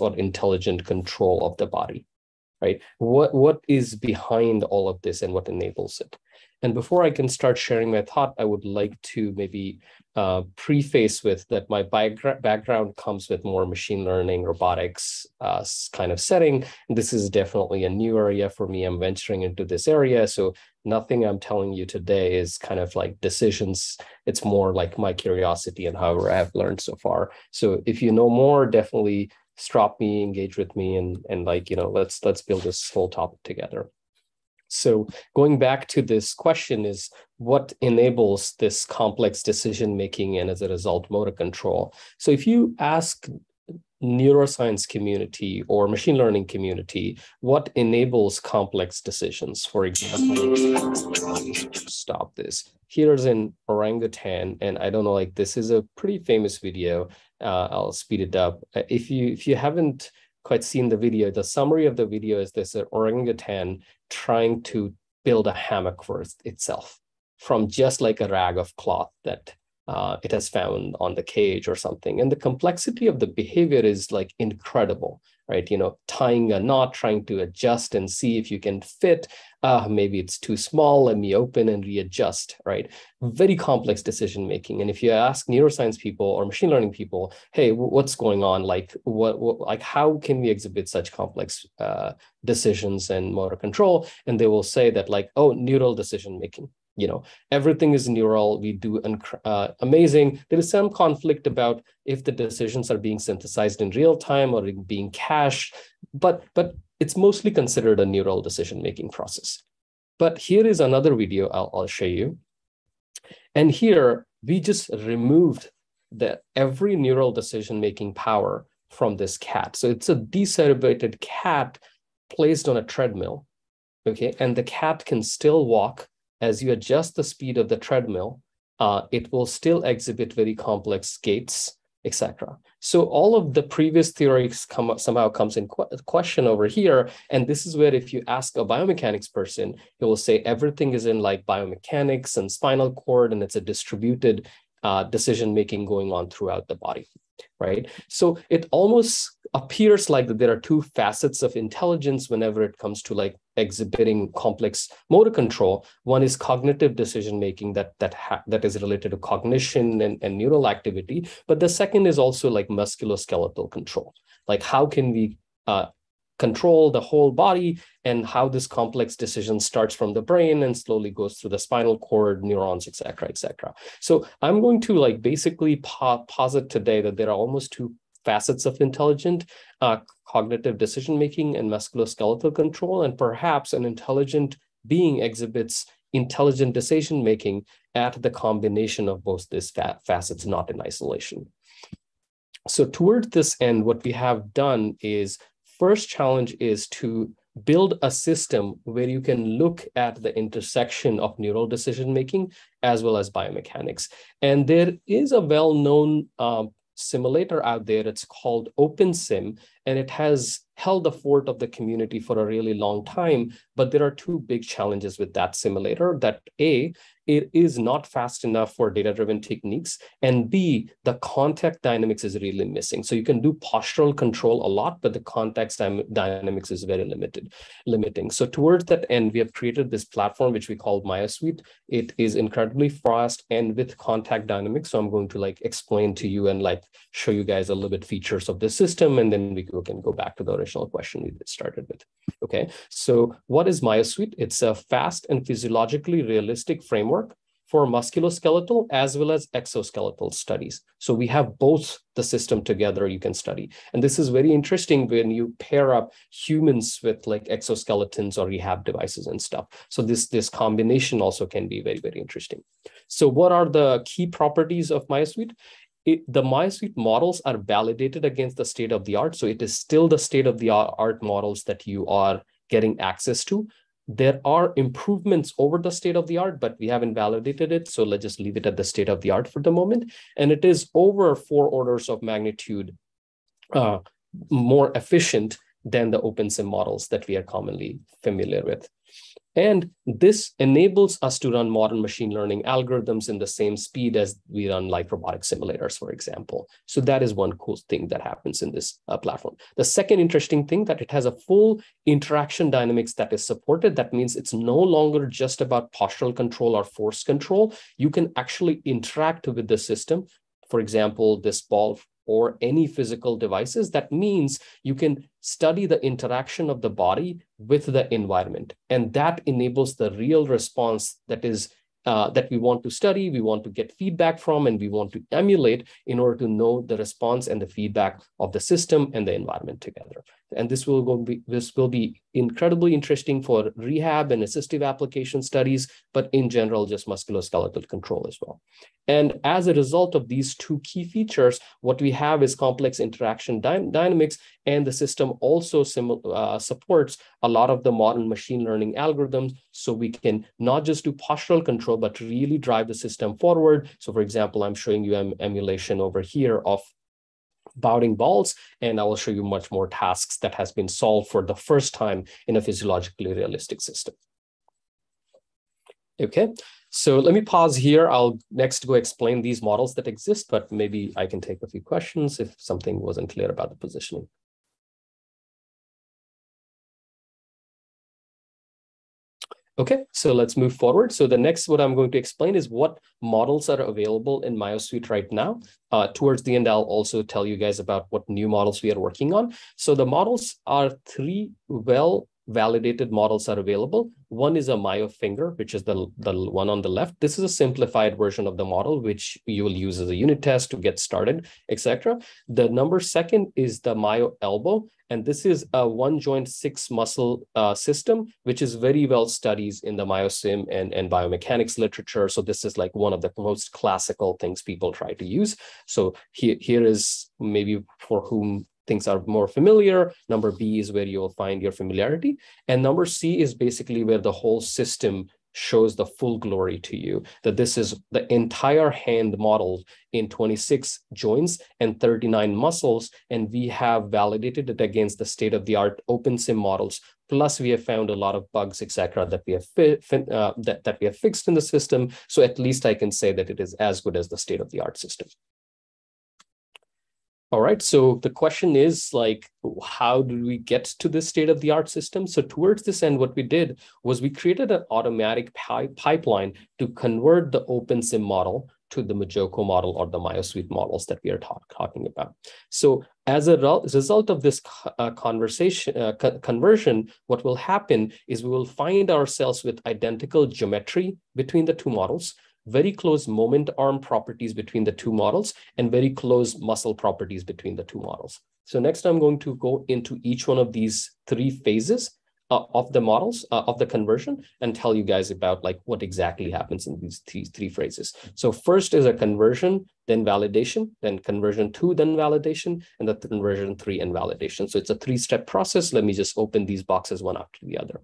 or intelligent control of the body right? What what is behind all of this and what enables it? And before i can start sharing my thought i would like to maybe uh, preface with that my background comes with more machine learning robotics uh, kind of setting. This is definitely a new area for me. I'm venturing into this area. So nothing i'm telling you today is kind of like decisions. It's more like my curiosity and however i've learned so far. So if you know more definitely stop me engage with me and and like you know let's let's build this whole topic together. So going back to this question is what enables this complex decision making and as a result motor control? So if you ask neuroscience community or machine learning community what enables complex decisions? For example stop this. Here's an orangutan and i don't know like this is a pretty famous video uh, I'll speed it up. Uh, if you if you haven't quite seen the video, the summary of the video is this orangutan trying to build a hammock for itself from just like a rag of cloth that uh, it has found on the cage or something. And the complexity of the behavior is like incredible, right? You know, tying a knot, trying to adjust and see if you can fit. Uh, maybe it's too small, let me open and readjust, right? Very complex decision making. And if you ask neuroscience people or machine learning people, hey, what's going on? Like, what, what like, how can we exhibit such complex uh, decisions and motor control? And they will say that, like, oh, neural decision making, you know everything is neural we do uh, amazing. There is some conflict about if the decisions are being synthesized in real time or being cached but but it's mostly considered a neural decision making process. But here is another video I'll, I'll show you. And here we just removed the every neural decision making power from this cat. So it's a decerebrated cat placed on a treadmill okay? And the cat can still walk as you adjust the speed of the treadmill, uh, it will still exhibit very complex gaits, etc. So all of the previous theories come somehow comes in question over here. And this is where if you ask a biomechanics person, he will say everything is in like biomechanics and spinal cord, and it's a distributed uh, decision making going on throughout the body right? So it almost appears like that there are two facets of intelligence whenever it comes to like exhibiting complex motor control. One is cognitive decision making that that that is related to cognition and, and neural activity, but the second is also like musculoskeletal control. Like how can we uh, control the whole body and how this complex decision starts from the brain and slowly goes through the spinal cord neurons et cetera et cetera. So i'm going to like basically po- posit today that there are almost two facets of intelligent uh, cognitive decision making and musculoskeletal control and perhaps an intelligent being exhibits intelligent decision making at the combination of both these fa- facets not in isolation. So toward this end what we have done is first challenge is to build a system where you can look at the intersection of neural decision making as well as biomechanics. And there is a well known um, simulator out there. It's called OpenSim, and it has held the fort of the community for a really long time. But there are two big challenges with that simulator that A, it is not fast enough for data-driven techniques, and B, the contact dynamics is really missing. So you can do postural control a lot, but the context dynamics is very limited, limiting. So towards that end, we have created this platform, which we call MyoSuite. It is incredibly fast and with contact dynamics. So I'm going to like explain to you and like show you guys a little bit features of the system, and then we can go back to the original question we started with. Okay, so what is MyoSuite? It's a fast and physiologically realistic framework for musculoskeletal as well as exoskeletal studies. So we have both the system together you can study. And this is very interesting when you pair up humans with like exoskeletons or rehab devices and stuff. So this, this combination also can be very, very interesting. So what are the key properties of MyoSuite? it, the MyoSuite models are validated against the state of the art. So it is still the state of the art models that you are getting access to. There are improvements over the state of the art, but we haven't validated it. So let's just leave it at the state of the art for the moment. And it is over four orders of magnitude uh, more efficient than the OpenSim models that we are commonly familiar with. And this enables us to run modern machine learning algorithms in the same speed as we run like robotic simulators, for example. So that is one cool thing that happens in this uh, platform. The second interesting thing that it has a full interaction dynamics that is supported. That means it's no longer just about postural control or force control. You can actually interact with the system. For example, this ball or any physical devices, that means you can study the interaction of the body with the environment. And that enables the real response that is uh, that we want to study, we want to get feedback from, and we want to emulate in order to know the response and the feedback of the system and the environment together. And this will go be this will be incredibly interesting for rehab and assistive application studies, but in general, just musculoskeletal control as well. And as a result of these two key features, what we have is complex interaction dy dynamics, and the system also uh, supports a lot of the modern machine learning algorithms. So we can not just do postural control, but really drive the system forward. So for example, I'm showing you an emulation over here of Baoding balls, and I will show you much more tasks that has been solved for the first time in a physiologically realistic system. Okay, so let me pause here. I'll next go explain these models that exist, but maybe I can take a few questions if something wasn't clear about the positioning. Okay, so let's move forward. So the next, what I'm going to explain is what models are available in MyoSuite right now. Uh, towards the end, I'll also tell you guys about what new models we are working on. So the models are three well validated models are available. One is a MyoFinger, which is the, the one on the left. This is a simplified version of the model, which you will use as a unit test to get started, etc. The number second is the Myo Elbow, and this is a one joint six muscle uh, system, which is very well studied in the myosim and, and biomechanics literature. So this is like one of the most classical things people try to use. So here, here is maybe for whom things are more familiar. Number B is where you'll find your familiarity. And number C is basically where the whole system shows the full glory to you that this is the entire hand model in 26 joints and 39 muscles and we have validated it against the state of the art opensim models plus we have found a lot of bugs etc that we have uh, that, that we have fixed in the system so at least i can say that it is as good as the state of the art system all right. So the question is like, how do we get to this state of the art system? So towards this end, what we did was we created an automatic pi pipeline to convert the OpenSim model to the MuJoCo model or the MyoSuite models that we are talk talking about. So as a result of this uh, conversation uh, co conversion, what will happen is we will find ourselves with identical geometry between the two models very close moment arm properties between the two models and very close muscle properties between the two models. So next I'm going to go into each one of these three phases uh, of the models uh, of the conversion and tell you guys about like what exactly happens in these three, three phrases. So first is a conversion, then validation, then conversion two, then validation, and the conversion three and validation. So it's a three-step process. Let me just open these boxes one after the other.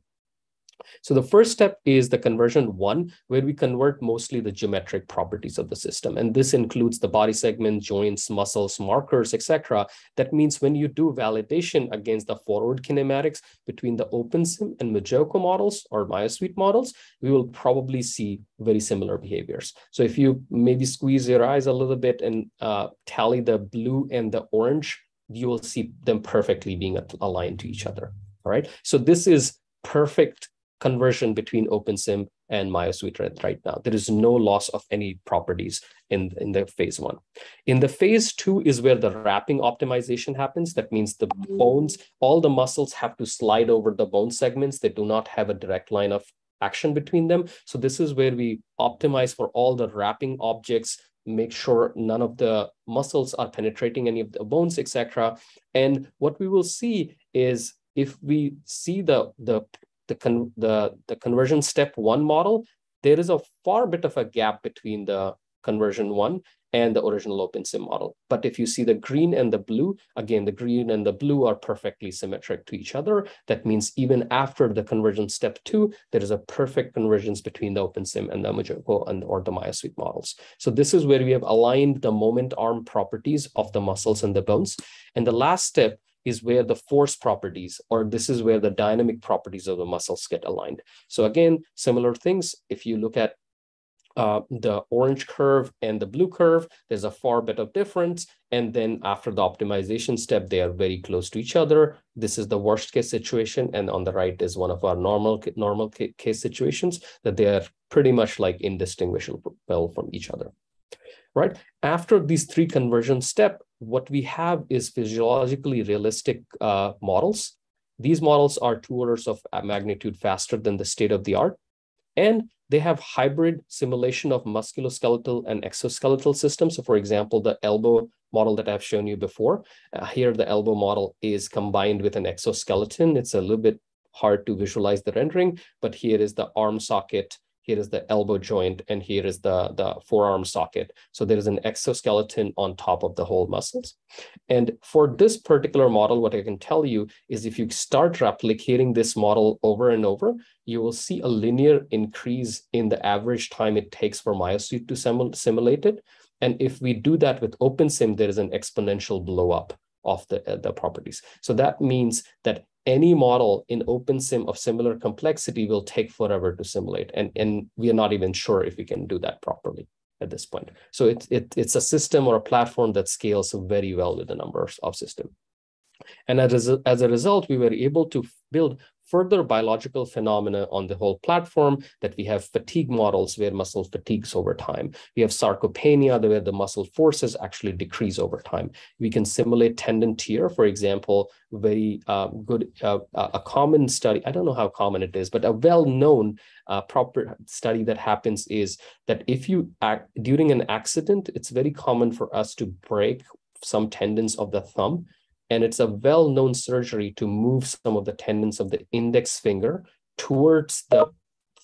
So the first step is the conversion one, where we convert mostly the geometric properties of the system. And this includes the body segments, joints, muscles, markers, etc. That means when you do validation against the forward kinematics between the OpenSim and MuJoCo models or MyoSuite models, we will probably see very similar behaviors. So if you maybe squeeze your eyes a little bit and uh, tally the blue and the orange, you will see them perfectly being aligned to each other. All right. So this is perfect conversion between OpenSim and MyoSuite right now. There is no loss of any properties in, in the phase one. In the phase two is where the wrapping optimization happens. That means the mm-hmm. bones, all the muscles have to slide over the bone segments. They do not have a direct line of action between them. So this is where we optimize for all the wrapping objects, make sure none of the muscles are penetrating any of the bones, etc. And what we will see is if we see the, the the, con the, the conversion step one model, there is a far bit of a gap between the conversion one and the original OpenSim model. But if you see the green and the blue, again, the green and the blue are perfectly symmetric to each other. That means even after the conversion step two, there is a perfect convergence between the OpenSim and the MuJoCo and or the MyoSuite models. So this is where we have aligned the moment arm properties of the muscles and the bones. And the last step is where the force properties, or this is where the dynamic properties of the muscles get aligned. So again, similar things. If you look at uh, the orange curve and the blue curve, there's a far bit of difference. And then after the optimization step, they are very close to each other. This is the worst case situation. And on the right is one of our normal, normal case situations that they are pretty much like indistinguishable from each other, right? After these three conversion step, what we have is physiologically realistic uh, models. These models are two orders of magnitude faster than the state of the art. And they have hybrid simulation of musculoskeletal and exoskeletal systems. So for example, the elbow model that I've shown you before, uh, here the elbow model is combined with an exoskeleton. It's a little bit hard to visualize the rendering, but here is the arm socket here is the elbow joint, and here is the, the forearm socket. So there is an exoskeleton on top of the whole muscles. And for this particular model, what I can tell you is if you start replicating this model over and over, you will see a linear increase in the average time it takes for MyoSuite to sim simulate it. And if we do that with OpenSim, there is an exponential blow up of the, uh, the properties. So that means that any model in OpenSim of similar complexity will take forever to simulate. And, and we are not even sure if we can do that properly at this point. So it, it, it's a system or a platform that scales very well with the numbers of system. And as a, as a result, we were able to build further biological phenomena on the whole platform that we have fatigue models where muscle fatigues over time. We have sarcopenia where the muscle forces actually decrease over time. We can simulate tendon tear, for example, very uh, good, uh, a common study, I don't know how common it is, but a well-known uh, proper study that happens is that if you act during an accident, it's very common for us to break some tendons of the thumb and it's a well-known surgery to move some of the tendons of the index finger towards the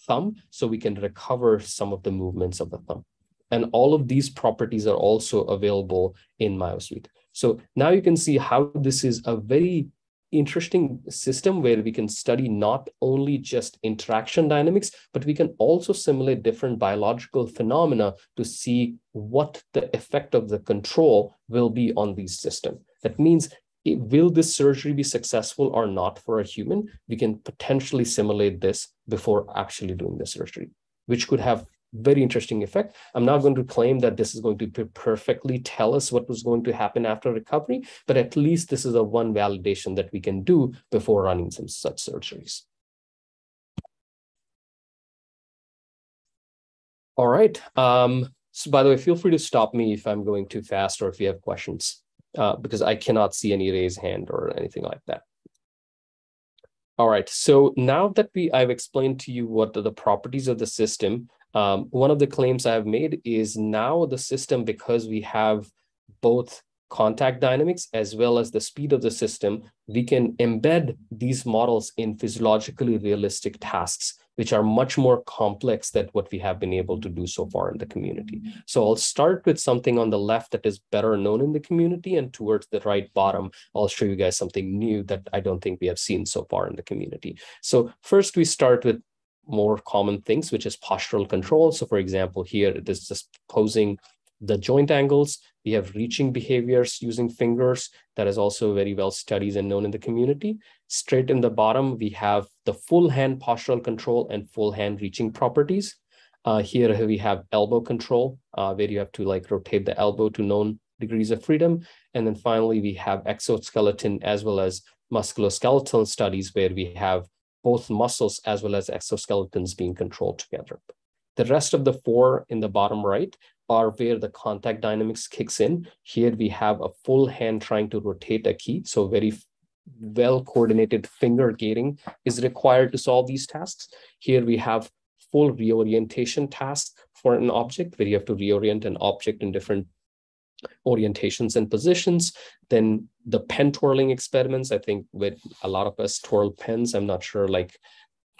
thumb so we can recover some of the movements of the thumb. And all of these properties are also available in MyoSuite. So now you can see how this is a very interesting system where we can study not only just interaction dynamics, but we can also simulate different biological phenomena to see what the effect of the control will be on these systems. That means it, will this surgery be successful or not for a human? We can potentially simulate this before actually doing the surgery, which could have very interesting effect. I'm not going to claim that this is going to perfectly tell us what was going to happen after recovery, but at least this is a one validation that we can do before running some such surgeries. All right. Um, so by the way, feel free to stop me if I'm going too fast or if you have questions uh, because I cannot see any raised hand or anything like that. All right, so now that we I've explained to you what the properties of the system, um, one of the claims I have made is now the system, because we have both contact dynamics as well as the speed of the system, we can embed these models in physiologically realistic tasks which are much more complex than what we have been able to do so far in the community. So I'll start with something on the left that is better known in the community and towards the right bottom, I'll show you guys something new that I don't think we have seen so far in the community. So first we start with more common things, which is postural control. So for example, here it is just posing the joint angles. We have reaching behaviors using fingers that is also very well studied and known in the community. Straight in the bottom, we have the full hand postural control and full hand reaching properties. Uh, here we have elbow control, uh, where you have to like rotate the elbow to known degrees of freedom. And then finally, we have exoskeleton as well as musculoskeletal studies where we have both muscles as well as exoskeletons being controlled together. The rest of the four in the bottom right are where the contact dynamics kicks in. Here we have a full hand trying to rotate a key. So very well coordinated finger gaiting is required to solve these tasks. Here we have full reorientation tasks for an object where you have to reorient an object in different orientations and positions. Then the pen twirling experiments, I think with a lot of us twirl pens, I'm not sure like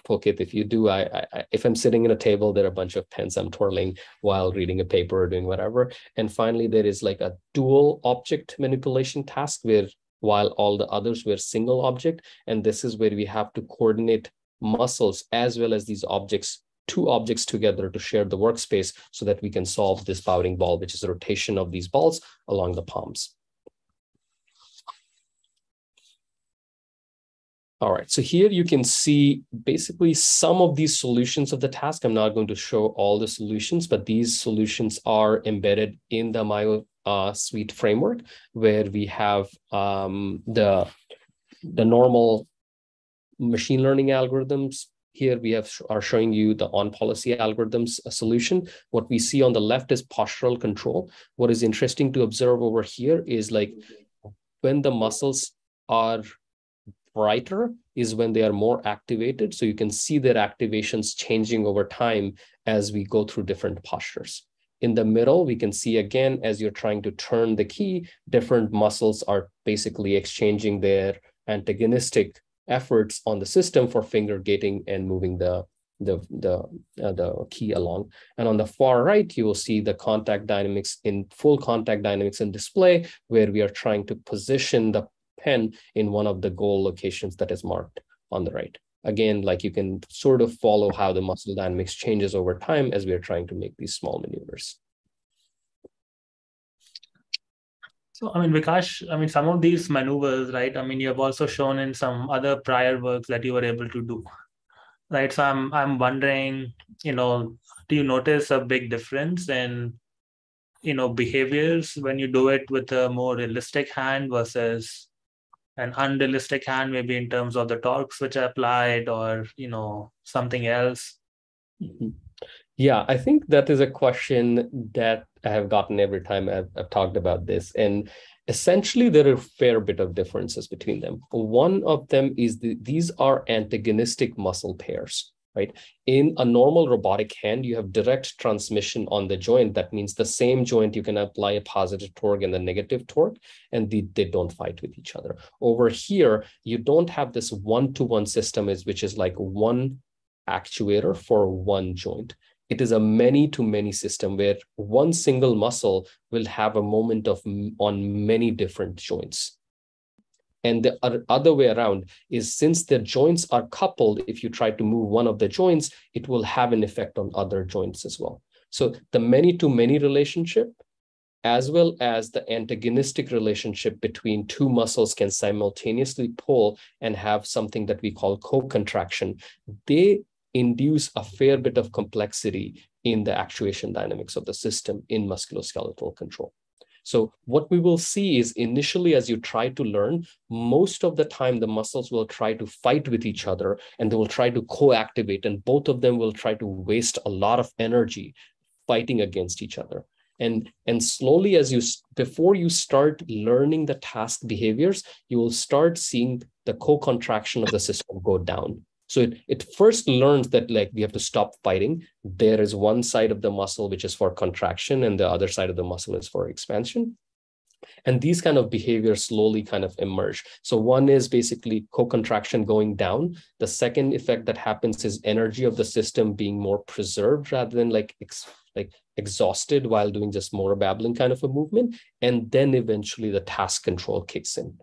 Pulkit, if you do, I, I, if I'm sitting at a table, there are a bunch of pens I'm twirling while reading a paper or doing whatever. And finally, there is like a dual object manipulation task where while all the others were single object. And this is where we have to coordinate muscles as well as these objects, two objects together to share the workspace so that we can solve this Baoding ball, which is the rotation of these balls along the palms. All right, so here you can see basically some of these solutions of the task. I'm not going to show all the solutions, but these solutions are embedded in the Myo uh, Suite framework, where we have um, the, the normal machine learning algorithms. Here we have are showing you the on policy algorithms solution. What we see on the left is postural control. What is interesting to observe over here is like when the muscles are brighter is when they are more activated. So you can see their activations changing over time as we go through different postures. In the middle, we can see again, as you're trying to turn the key, different muscles are basically exchanging their antagonistic efforts on the system for finger gaiting and moving the the the uh, the key along. And on the far right you will see the contact dynamics in full contact dynamics and display where we are trying to position the pen in one of the goal locations that is marked on the right again like you can sort of follow how the muscle dynamics changes over time as we are trying to make these small maneuvers So, I mean, Vikash, I mean, some of these maneuvers, right? I mean, you have also shown in some other prior works that you were able to do, right? So, I'm I'm wondering, you know, do you notice a big difference in, you know, behaviors when you do it with a more realistic hand versus an unrealistic hand, maybe in terms of the torques which are applied, or you know, something else? Mm-hmm. Yeah, I think that is a question that I have gotten every time I've, I've, talked about this. And essentially, there are a fair bit of differences between them. One of them is the, these are antagonistic muscle pairs, right? In a normal robotic hand, you have direct transmission on the joint. That means the same joint, you can apply a positive torque and a negative torque, and the, they don't fight with each other. Over here, you don't have this one to one system, is which is like one actuator for one joint it is a many to many system where one single muscle will have a moment of on many different joints and the other way around is since the joints are coupled if you try to move one of the joints it will have an effect on other joints as well so the many to many relationship as well as the antagonistic relationship between two muscles can simultaneously pull and have something that we call co-contraction they induce a fair bit of complexity in the actuation dynamics of the system in musculoskeletal control. So what we will see is initially as you try to learn, most of the time the muscles will try to fight with each other and they will try to co-activate and both of them will try to waste a lot of energy fighting against each other. And, and slowly as you, before you start learning the task behaviors, you will start seeing the co-contraction of the system go down. So it, it first learns that like we have to stop fighting. There is one side of the muscle which is for contraction, and the other side of the muscle is for expansion. And these kind of behaviors slowly kind of emerge. So one is basically co-contraction going down. The second effect that happens is energy of the system being more preserved rather than like ex- like exhausted while doing just more babbling kind of a movement. And then eventually the task control kicks in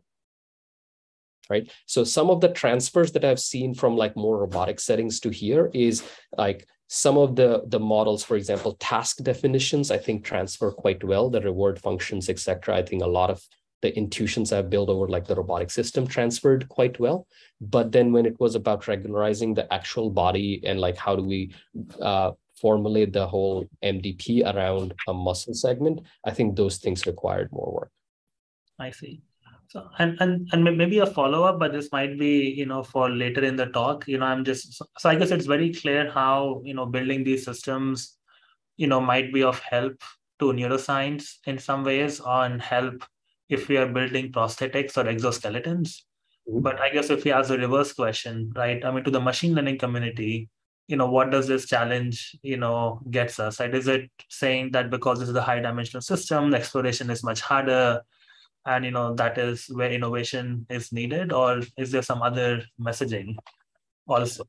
right? So some of the transfers that I've seen from like more robotic settings to here is like some of the the models, for example, task definitions, I think transfer quite well. The reward functions, etc. I think a lot of the intuitions I've built over like the robotic system transferred quite well. But then when it was about regularizing the actual body and like how do we uh, formulate the whole MDP around a muscle segment, I think those things required more work. I see. So, and, and and maybe a follow up, but this might be you know for later in the talk. You know, I'm just so I guess it's very clear how you know building these systems, you know, might be of help to neuroscience in some ways, on help if we are building prosthetics or exoskeletons. Mm-hmm. But I guess if we ask the reverse question, right? I mean, to the machine learning community, you know, what does this challenge, you know, gets us? Right? Is it saying that because this is a high dimensional system, the exploration is much harder? And you know that is where innovation is needed or is there some other messaging also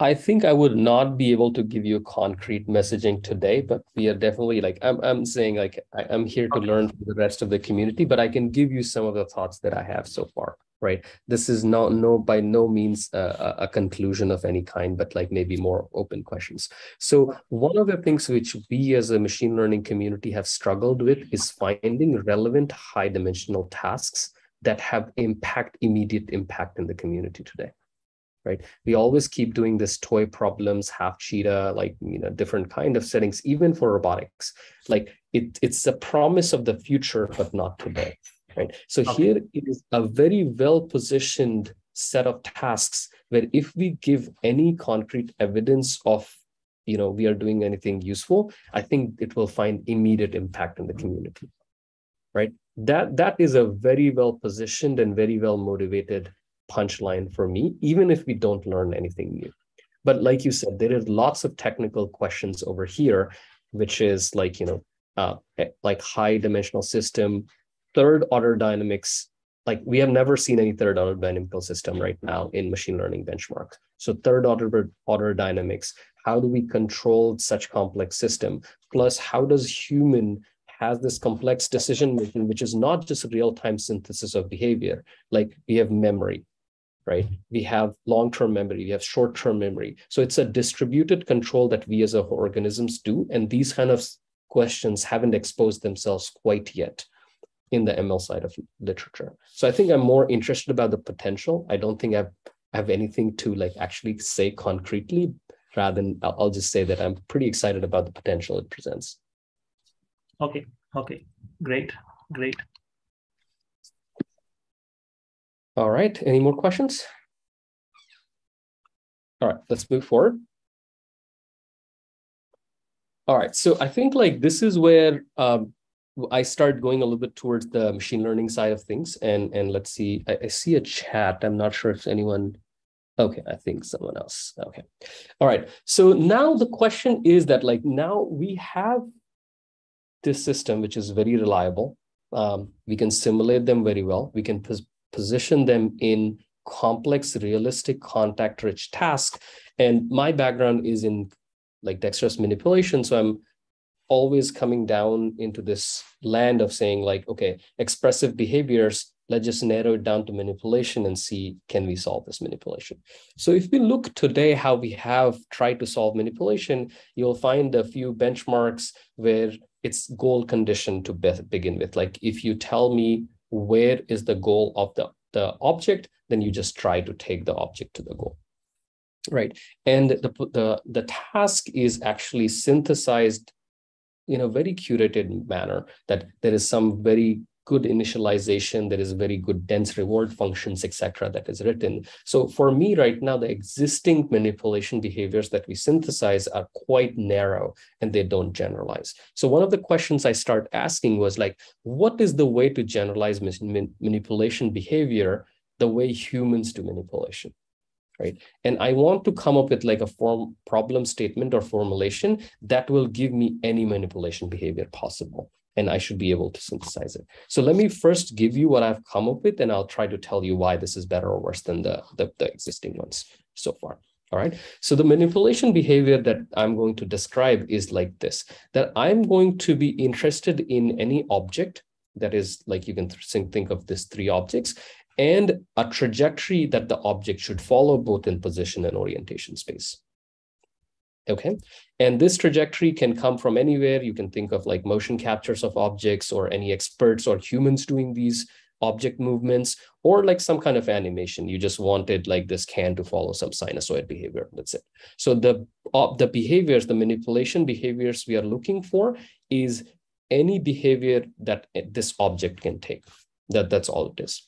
I think I would not be able to give you concrete messaging today, but we are definitely like I'm I'm saying like I, am here to okay. learn from the rest of the community, but I can give you some of the thoughts that I have so far right this is not no by no means a, a, conclusion of any kind but like maybe more open questions so one of the things which we as a machine learning community have struggled with is finding relevant high dimensional tasks that have impact, immediate impact in the community today right? We always keep doing this toy problems, half cheetah, like you know, different kind of settings, even for robotics. Like it, it's a promise of the future, but not today, right? So okay. here is a very well positioned set of tasks where if we give any concrete evidence of you know we are doing anything useful i think it will find immediate impact in the community right that that is a very well positioned and very well motivated punchline for me, even if we don't learn anything new. But like you said, there are lots of technical questions over here, which is like, you know, uh, eh, like high dimensional system, third order dynamics. Like we have never seen any third order dynamical system right now in machine learning benchmarks. So third order order dynamics, how do we control such complex system? Plus, how does human has this complex decision making, which is not just real time synthesis of behavior. Like we have memory, right? We have long-term memory, we have short-term memory. So it's a distributed control that we as organisms do. And these kind of questions haven't exposed themselves quite yet in the ML side of literature. So I think I'm more interested about the potential. I don't think I've, I have anything to like actually say concretely, rather than I'll just say that I'm pretty excited about the potential it presents. Okay, okay, great, great. All right, any more questions? All right, let's move forward. All right, so I think like this is where um, I start going a little bit towards the machine learning side of things. And, and let's see, I, I see a chat. I'm not sure if anyone, okay, I think someone else. Okay. All right, so now the question is that like now we have this system, which is very reliable. Um, we can simulate them very well. We can position them in complex, realistic, contact-rich tasks. And my background is in like dexterous manipulation. So I'm always coming down into this land of saying like, okay, expressive behaviors, let's just narrow it down to manipulation and see, can we solve this manipulation? So if we look today how we have tried to solve manipulation, you'll find a few benchmarks where it's goal conditioned to be begin with. Like if you tell me where is the goal of the, the object, then you just try to take the object to the goal. Right. And the, the, the task is actually synthesized in a very curated manner that there is some very good initialization, there is very good dense reward functions, etc., that is written. So for me right now, the existing manipulation behaviors that we synthesize are quite narrow and they don't generalize. So one of the questions I start asking was like, what is the way to generalize manipulation behavior the way humans do manipulation? Right and i want to come up with like a form problem statement or formulation that will give me any manipulation behavior possible and I should be able to synthesize it. So let me first give you what I've come up with, and I'll try to tell you why this is better or worse than the, the, the existing ones so far. All right. So the manipulation behavior that I'm going to describe is like this, that I'm going to be interested in any object that is like you can think of this three objects and a trajectory that the object should follow both in position and orientation space. Okay. And this trajectory can come from anywhere. You can think of like motion captures of objects or any experts or humans doing these object movements or like some kind of animation. You just wanted like this can to follow some sinusoid behavior. That's it. So the, uh, the behaviors, the manipulation behaviors we are looking for is any behavior that this object can take. That, that's all it is.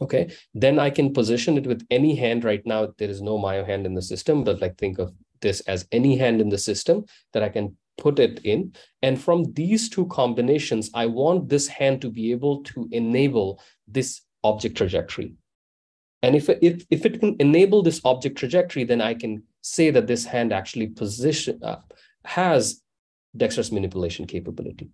Okay, then I can position it with any hand right now. There is no Myo hand in the system, but like think of this as any hand in the system that I can put it in. And from these two combinations, I want this hand to be able to enable this object trajectory. And if, if, if it can enable this object trajectory, then I can say that this hand actually position uh, has dexterous manipulation capability.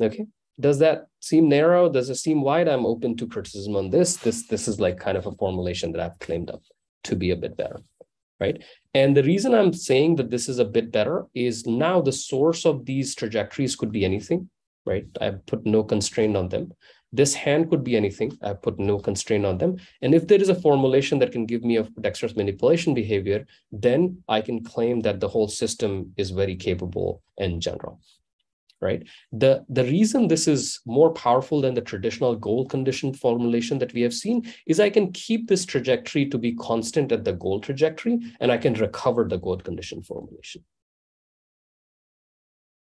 Okay, does that seem narrow? Does it seem wide? I'm open to criticism on this. This, this is like kind of a formulation that I've claimed up to be a bit better right? And the reason I'm saying that this is a bit better is now the source of these trajectories could be anything, right? I put no constraint on them. This hand could be anything. I put no constraint on them. And if there is a formulation that can give me a dexterous manipulation behavior, then I can claim that the whole system is very capable in general. Right? The, the reason this is more powerful than the traditional goal condition formulation that we have seen is I can keep this trajectory to be constant at the goal trajectory, and I can recover the goal condition formulation.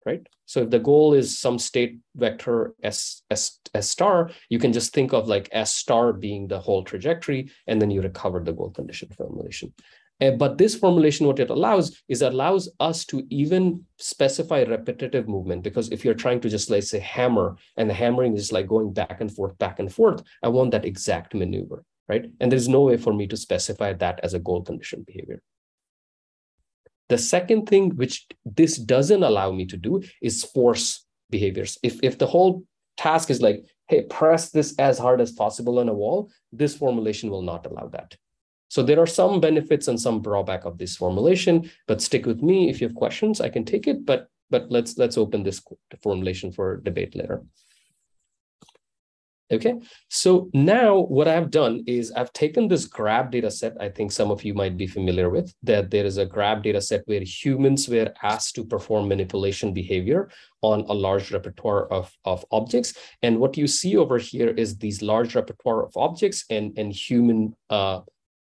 Right? So if the goal is some state vector S, S, S star, you can just think of like S star being the whole trajectory, and then you recover the goal condition formulation. Uh, but this formulation, what it allows is it allows us to even specify repetitive movement because if you're trying to just let's say hammer and the hammering is like going back and forth, back and forth, I want that exact maneuver, right? And there's no way for me to specify that as a goal condition behavior. The second thing which this doesn't allow me to do is force behaviors. If, if the whole task is like, hey, press this as hard as possible on a wall, this formulation will not allow that. So there are some benefits and some drawback of this formulation, but stick with me. If you have questions, I can take it, but, but let's, let's open this formulation for debate later. Okay, so now what I've done is I've taken this GRAB data set. I think some of you might be familiar with that there is a GRAB data set where humans were asked to perform manipulation behavior on a large repertoire of, of objects. And what you see over here is these large repertoire of objects and, and human uh,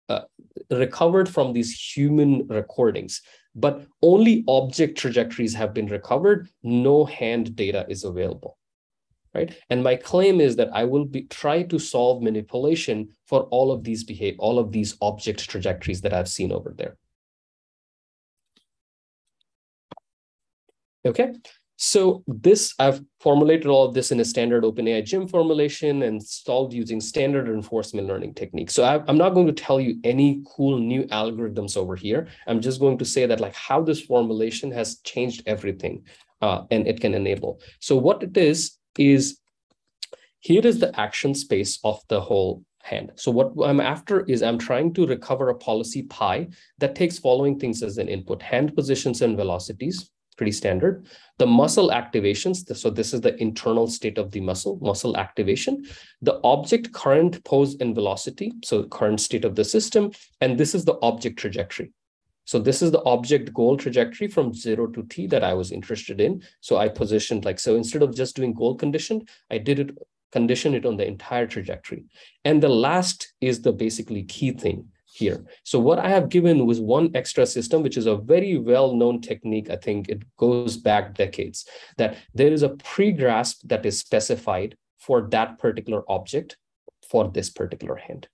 uh, recovered from these human recordings, but only object trajectories have been recovered. No hand data is available, right? And my claim is that I will be try to solve manipulation for all of these behave, all of these object trajectories that I've seen over there. Okay, so this, I've formulated all of this in a standard OpenAI GYM formulation and installed using standard reinforcement learning techniques. So I, am not going to tell you any cool new algorithms over here. I'm just going to say that like how this formulation has changed everything uh, and it can enable. So what it is, is here is the action space of the whole hand. So what I'm after is I'm trying to recover a policy pi that takes following things as an input, hand positions and velocities, pretty standard. The muscle activations, so this is the internal state of the muscle, muscle activation, the object current, pose, and velocity, so current state of the system, and this is the object trajectory. So this is the object goal trajectory from zero to t that I was interested in. So I positioned like, so instead of just doing goal conditioned, I did it, condition it on the entire trajectory. And the last is the basically key thing here. So what I have given was one extra system, which is a very well-known technique. I think it goes back decades, that there is a pre-grasp that is specified for that particular object for this particular hand.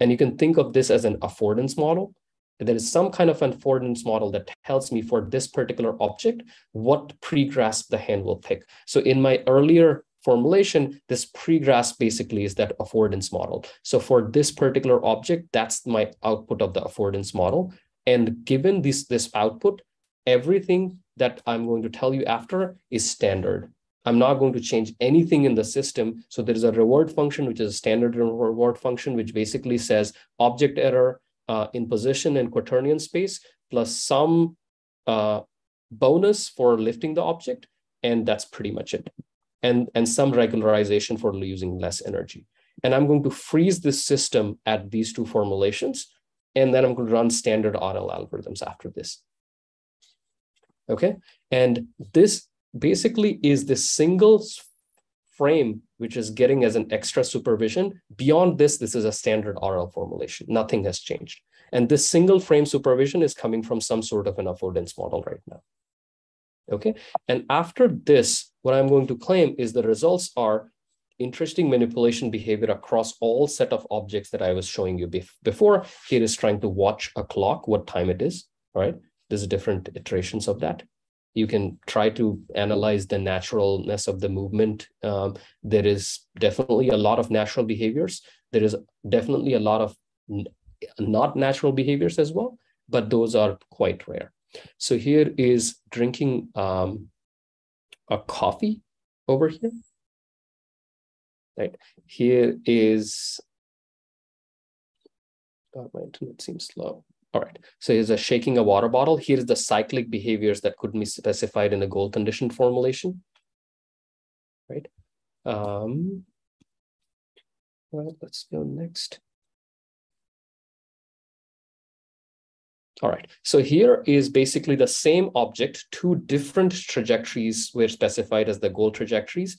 And you can think of this as an affordance model. There is some kind of affordance model that tells me for this particular object, what pre-grasp the hand will pick. So in my earlier formulation, this pre-grasp basically is that affordance model. So for this particular object, that's my output of the affordance model. And given this, this output, everything that I'm going to tell you after is standard. I'm not going to change anything in the system. So there is a reward function, which is a standard reward function, which basically says object error uh, in position and quaternion space plus some uh, bonus for lifting the object. And that's pretty much it and, and some regularization for using less energy. And I'm going to freeze this system at these two formulations, and then I'm going to run standard RL algorithms after this. Okay, and this basically is the single frame which is getting as an extra supervision. Beyond this, this is a standard RL formulation. Nothing has changed. And this single frame supervision is coming from some sort of an affordance model right now. Okay, and after this, what I'm going to claim is the results are interesting manipulation behavior across all set of objects that I was showing you before. Here is trying to watch a clock, what time it is, right? There's different iterations of that. You can try to analyze the naturalness of the movement. Um, there is definitely a lot of natural behaviors. There is definitely a lot of not natural behaviors as well, but those are quite rare. So here is drinking um, a coffee over here. Right here is, God, my internet seems slow. All right, so here's a shaking a water bottle. Here's the cyclic behaviors that could be specified in a goal condition formulation. Right. Um, well, let's go next. All right, so here is basically the same object, two different trajectories were specified as the goal trajectories.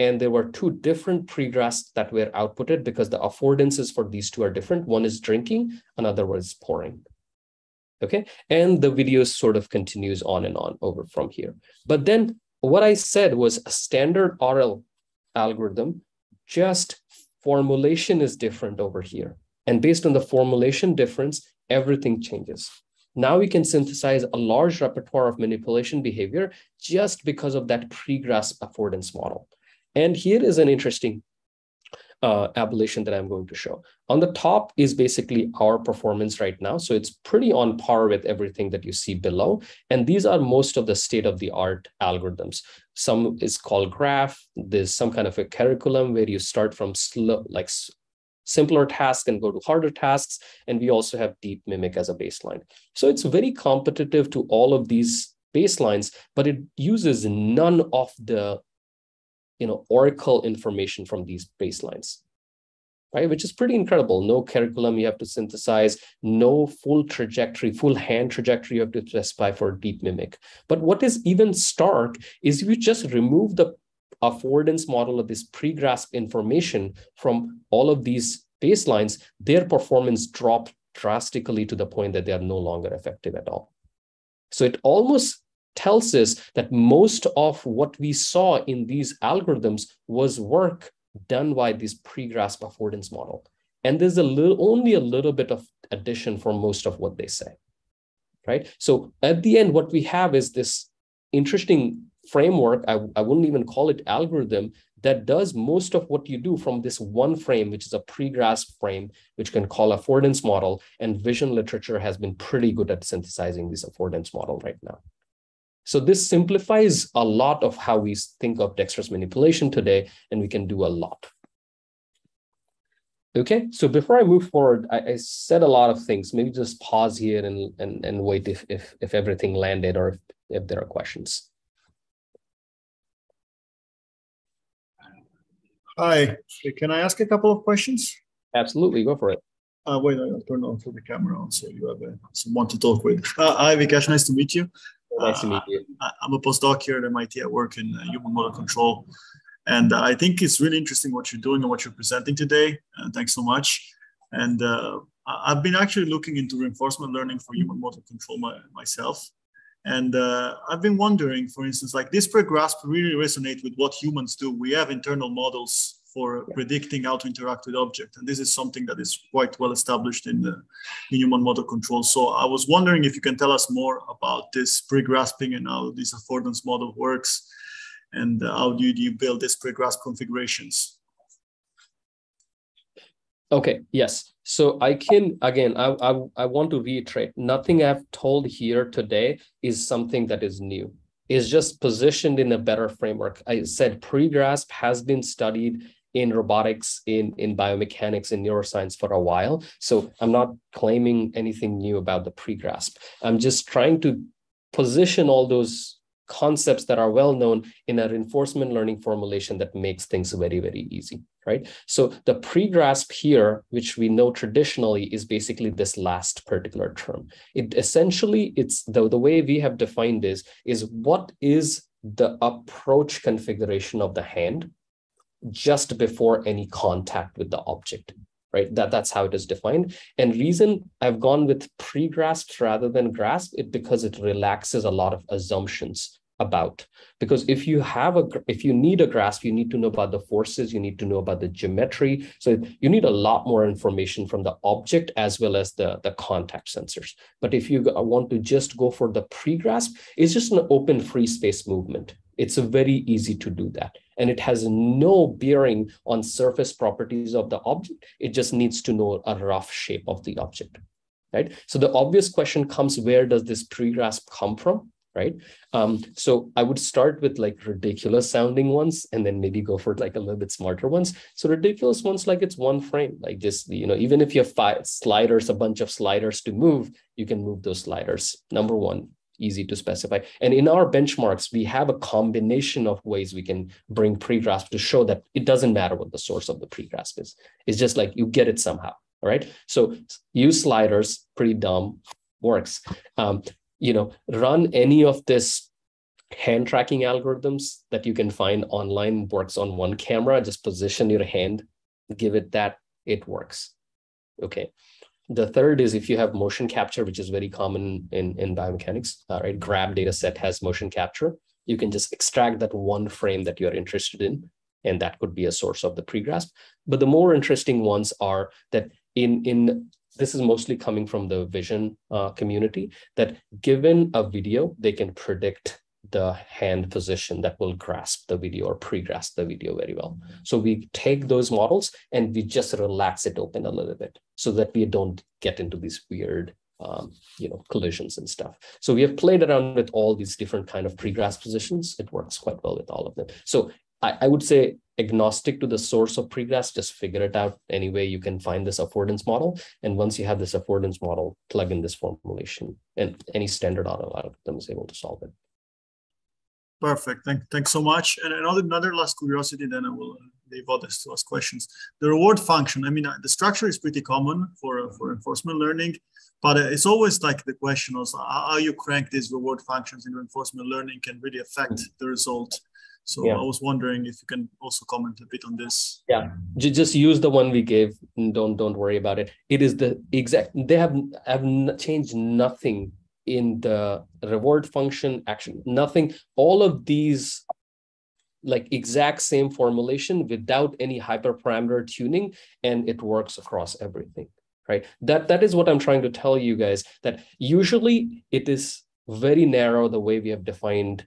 And there were two different pre-grasps that were outputted because the affordances for these two are different. One is drinking, another was pouring. Okay, and the video sort of continues on and on over from here. But then what I said was a standard RL algorithm, just formulation is different over here. And based on the formulation difference, everything changes. Now we can synthesize a large repertoire of manipulation behavior just because of that pre-grasp affordance model. And here is an interesting uh, ablation that I'm going to show. On the top is basically our performance right now. So it's pretty on par with everything that you see below. And these are most of the state of the art algorithms. Some is called graph. There's some kind of a curriculum where you start from slow, like simpler tasks and go to harder tasks. And we also have DeepMimic as a baseline. So it's very competitive to all of these baselines, but it uses none of the you know, Oracle information from these baselines, right? Which is pretty incredible. No curriculum you have to synthesize, no full trajectory, full hand trajectory you have to specify for DeepMimic. But what is even stark is you just remove the affordance model of this pre-grasp information from all of these baselines, their performance dropped drastically to the point that they are no longer effective at all. So it almost tells us that most of what we saw in these algorithms was work done by this pre-grasp affordance model. And there's a little, only a little bit of addition for most of what they say, right? So at the end, what we have is this interesting framework, I, I wouldn't even call it algorithm, that does most of what you do from this one frame, which is a pre-grasp frame, which can call affordance model. And vision literature has been pretty good at synthesizing this affordance model right now. So this simplifies a lot of how we think of dexterous manipulation today, and we can do a lot. Okay, so before I move forward, I, I, said a lot of things. Maybe just pause here and, and, and wait if, if, if everything landed or if, if there are questions. Hi, can I ask a couple of questions? Absolutely, go for it. Uh, wait, I'll turn on for the camera on so you have uh, someone to talk with. Uh, hi, Vikash, nice to meet you. Nice to meet you. Uh, I'm a postdoc here at MIT. I work in uh, human motor control. And uh, I think it's really interesting what you're doing and what you're presenting today. thanks so much. And I've been actually looking into reinforcement learning for human motor control my, myself. And uh, I've been wondering, for instance, like this pre-grasp really resonate with what humans do. We have internal models for predicting how to interact with object. And this is something that is quite well established in the in human model control. So I was wondering if you can tell us more about this pre-grasping and how this affordance model works and how do you, do you build this pre-grasp configurations? Okay, yes. So I can, again, I, I, I want to reiterate, nothing I've told here today is something that is new is just positioned in a better framework. I said pre-grasp has been studied in robotics, in, in biomechanics, in neuroscience for a while. So I'm not claiming anything new about the pre-grasp. I'm just trying to position all those concepts that are well known in a reinforcement learning formulation that makes things very, very easy, right? So the pre-grasp here, which we know traditionally is basically this last particular term. It essentially, it's the, the way we have defined this is what is the approach configuration of the hand just before any contact with the object right? That that's how it is defined. And reason i've gone with pre-grasp rather than grasp it because it relaxes a lot of assumptions about. Because if you have a if you need a grasp you need to know about the forces you need to know about the geometry. So you need a lot more information from the object as well as the the contact sensors. But if you want to just go for the pre-grasp it's just an open free space movement it's very easy to do that and it has no bearing on surface properties of the object it just needs to know a rough shape of the object right so the obvious question comes where does this pre-grasp come from right? Um, so I would start with like ridiculous sounding ones and then maybe go for like a little bit smarter ones. So ridiculous ones, like it's one frame, like just, you know, even if you have five sliders, a bunch of sliders to move, you can move those sliders. Number one, easy to specify. And in our benchmarks, we have a combination of ways we can bring pre-grasp to show that it doesn't matter what the source of the pre-grasp is. It's just like you get it somehow. All right. So use sliders, pretty dumb works. Um, you know, run any of this hand tracking algorithms that you can find online works on one camera. Just position your hand, give it that, it works. Okay. The third is if you have motion capture, which is very common in, in biomechanics, uh, right? Grab data set has motion capture. You can just extract that one frame that you're interested in, and that could be a source of the pre-grasp. But the more interesting ones are that in, in this is mostly coming from the vision uh, community, that given a video, they can predict the hand position that will grasp the video or pre-grasp the video very well. So we take those models and we just relax it open a little bit so that we don't get into these weird um, you know, collisions and stuff. So we have played around with all these different kind of pre-grasp positions. It works quite well with all of them. So I, I would say agnostic to the source of pre-grasp, just figure it out any way you can find this affordance model. And once you have this affordance model, plug in this formulation and any standard auto algorithm is able to solve it. Perfect. Thank, thanks so much. And another, another last curiosity, then I will leave others to ask questions. The reward function. I mean, uh, the structure is pretty common for uh, for reinforcement learning, but uh, it's always like the question also how you crank these reward functions in reinforcement learning can really affect mm. the result. So yeah. I was wondering if you can also comment a bit on this. Yeah, just use the one we gave. Don't don't worry about it. It is the exact. They have have changed nothing in the reward function action. Nothing all of these like exact same formulation without any hyperparameter tuning and it works across everything right? That that is what i'm trying to tell you guys that usually it is very narrow the way we have defined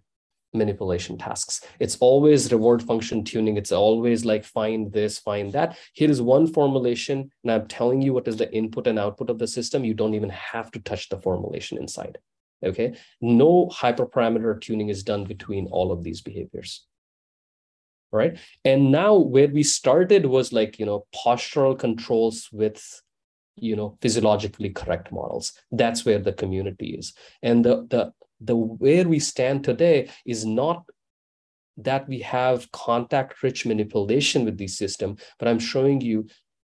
manipulation tasks. It's always reward function tuning. It's always like find this, find that. Here is one formulation, and I'm telling you what is the input and output of the system. You don't even have to touch the formulation inside. Okay. No hyperparameter tuning is done between all of these behaviors. Right. And now where we started was like, you know, postural controls with you know physiologically correct models that's where the community is and the the the where we stand today is not that we have contact rich manipulation with these system, but I'm showing you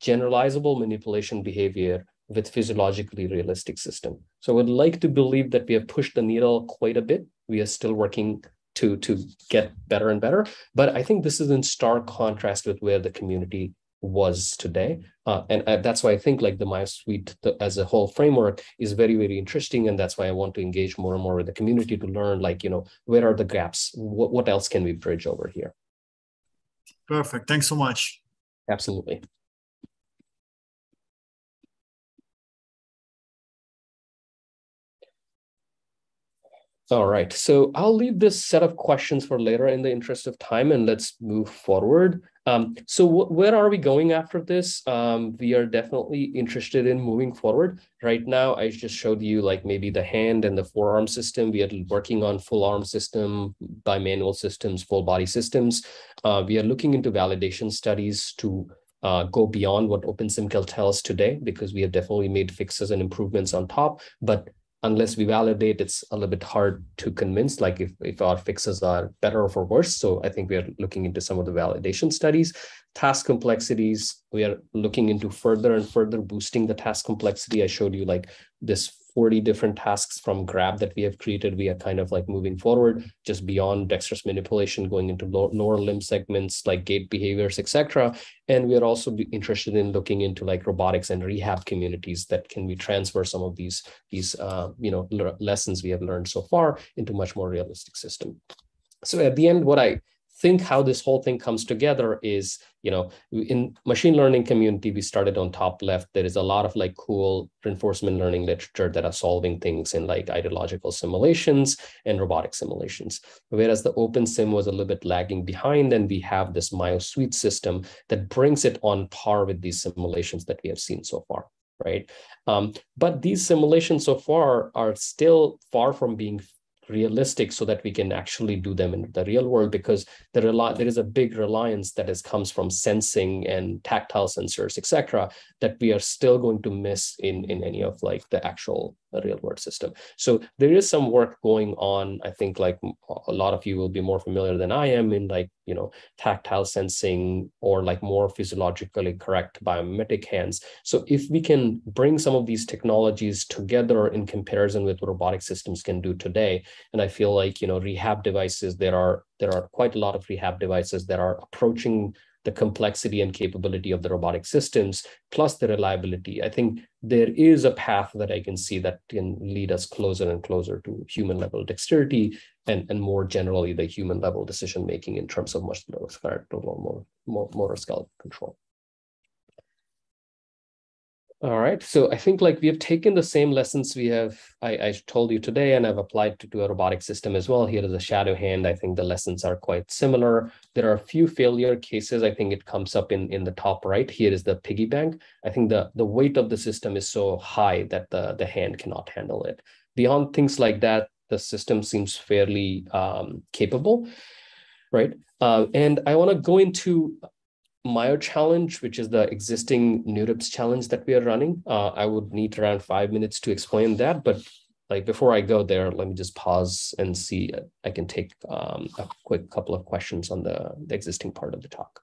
generalizable manipulation behavior with physiologically realistic system. So I would like to believe that we have pushed the needle quite a bit. We are still working to, to get better and better. But I think this is in stark contrast with where the community was today. Uh, and uh, that's why I think like the MyoSuite the, as a whole framework is very, very interesting. And that's why I want to engage more and more with the community to learn like, you know, where are the gaps? What, what else can we bridge over here? Perfect. Thanks so much. Absolutely. All right, so I'll leave this set of questions for later in the interest of time and let's move forward. Um, so where are we going after this? Um, we are definitely interested in moving forward. Right now, I just showed you like maybe the hand and the forearm system. We are working on full arm system, bimanual systems, full body systems. Uh, we are looking into validation studies to uh, go beyond what OpenSim tells today because we have definitely made fixes and improvements on top. But unless we validate, it's a little bit hard to convince, like if, if our fixes are better or for worse. So I think we are looking into some of the validation studies. Task complexities, we are looking into further and further boosting the task complexity. I showed you like this 40 different tasks from Grab that we have created. We are kind of like moving forward just beyond dexterous manipulation, going into lower limb segments like gait behaviors, etc. And we are also interested in looking into like robotics and rehab communities that can we transfer some of these these uh, you know lessons we have learned so far into much more realistic system. So at the end, what I think how this whole thing comes together is you know in machine learning community we started on top left. There is a lot of like cool reinforcement learning literature that are solving things in like ideological simulations and robotic simulations. Whereas the OpenSim was a little bit lagging behind and we have this MyoSuite system that brings it on par with these simulations that we have seen so far right? Um, but these simulations so far are still far from being realistic so that we can actually do them in the real world because there, rely, there is a big reliance that is, comes from sensing and tactile sensors, etc., that we are still going to miss in, in any of like the actual a real world system. So there is some work going on. I think like a lot of you will be more familiar than I am in like, you know, tactile sensing or like more physiologically correct biomimetic hands. So if we can bring some of these technologies together in comparison with robotic systems can do today, and I feel like, you know, rehab devices, there are there are quite a lot of rehab devices that are approaching the complexity and capability of the robotic systems, plus the reliability, I think there is a path that I can see that can lead us closer and closer to human level dexterity and, and more generally the human level decision making in terms of musculoskeletal more motor skeletal control. All right. So I think like we have taken the same lessons we have I, I told you today, and I've applied to, to a robotic system as well. Here is a shadow hand. I think the lessons are quite similar. There are a few failure cases. I think it comes up in, in the top right. Here is the piggy bank. I think the, the weight of the system is so high that the, the hand cannot handle it. Beyond things like that, the system seems fairly um, capable, right? Uh, and I want to go into MyoChallenge, which is the existing NeurIPS challenge that we are running. Uh, I would need around five minutes to explain that, but like before I go there, let me just pause and see. I can take um, a quick couple of questions on the, the existing part of the talk.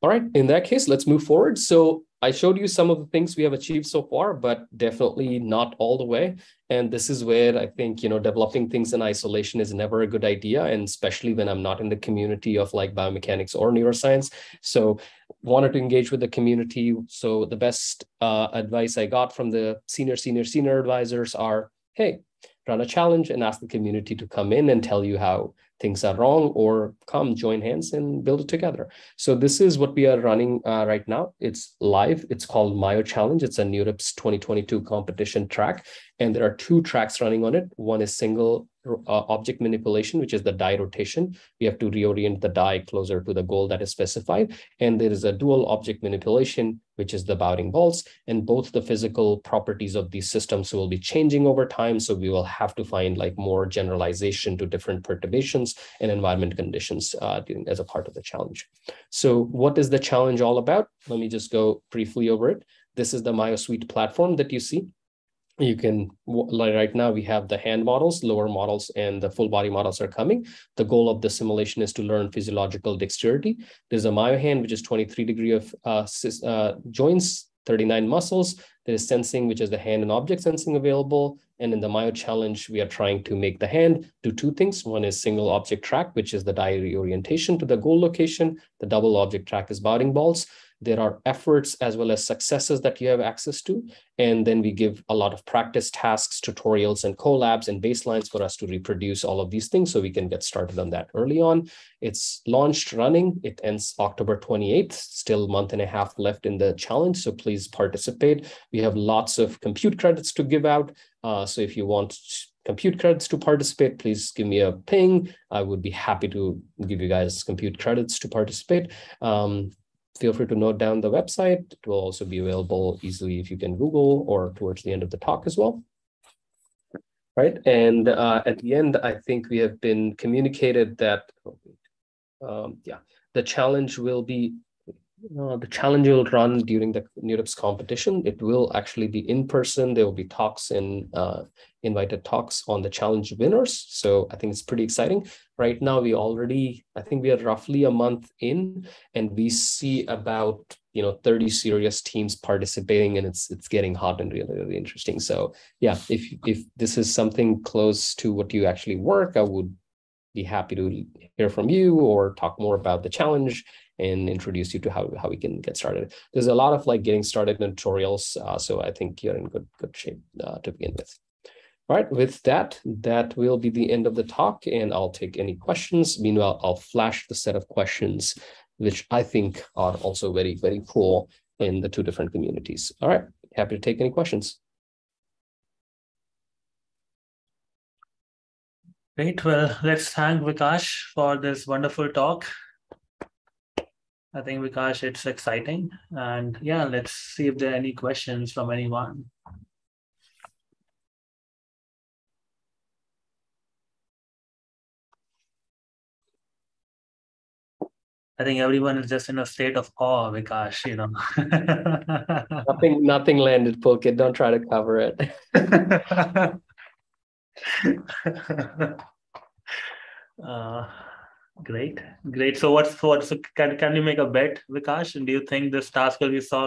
All right, in that case, let's move forward. So I showed you some of the things we have achieved so far, but definitely not all the way. And this is where I think, you know, developing things in isolation is never a good idea. And especially when I'm not in the community of like biomechanics or neuroscience. So wanted to engage with the community. So the best uh, advice I got from the senior, senior, senior advisors are, hey, run a challenge and ask the community to come in and tell you how things are wrong or come join hands and build it together. So this is what we are running uh, right now. It's live. It's called MyoChallenge. It's a NeurIPS 2022 competition track. And there are two tracks running on it. One is single object manipulation, which is the die rotation. We have to reorient the die closer to the goal that is specified. And there is a dual object manipulation, which is the Baoding balls. And both the physical properties of these systems will be changing over time. So we will have to find like more generalization to different perturbations and environment conditions uh, as a part of the challenge. So what is the challenge all about? Let me just go briefly over it. This is the MyoSuite platform that you see you can like right now we have the hand models lower models and the full body models are coming. The goal of the simulation is to learn physiological dexterity. There's a myo hand which is 23 degree of uh, uh, joints 39 muscles. There is sensing which is the hand and object sensing available. And in the MyoChallenge we are trying to make the hand do two things. One is single object track which is the die reorientation to the goal location. The double object track is Baoding balls there are efforts as well as successes that you have access to. And then we give a lot of practice tasks, tutorials, and Colabs and baselines for us to reproduce all of these things so we can get started on that early on. It's launched running. It ends October 28th, still a month and a half left in the challenge. So please participate. We have lots of compute credits to give out. Uh, so if you want compute credits to participate, please give me a ping. I would be happy to give you guys compute credits to participate. Um, feel free to note down the website. It will also be available easily if you can Google or towards the end of the talk as well. Right. And uh, at the end, I think we have been communicated that, um, yeah, the challenge will be uh, the challenge will run during the NeurIPS competition. It will actually be in person. There will be talks and uh, invited talks on the challenge winners. So I think it's pretty exciting. Right now, we already, I think we are roughly a month in, and we see about you know 30 serious teams participating, and it's it's getting hot and really really interesting. So yeah, if if this is something close to what you actually work, I would be happy to hear from you or talk more about the challenge and introduce you to how, how we can get started. There's a lot of like getting started tutorials. Uh, so I think you're in good, good shape uh, to begin with. All right, with that, that will be the end of the talk and I'll take any questions. Meanwhile, I'll flash the set of questions, which I think are also very, very cool in the two different communities. All right, happy to take any questions. Great. Well, let's thank Vikash for this wonderful talk. I think Vikash, it's exciting. And yeah, let's see if there are any questions from anyone. I think everyone is just in a state of awe, Vikash, you know. nothing nothing landed, Pulkit. Don't try to cover it. uh, great, great. So what's what so can can you make a bet, Vikash? And do you think this task will be solved?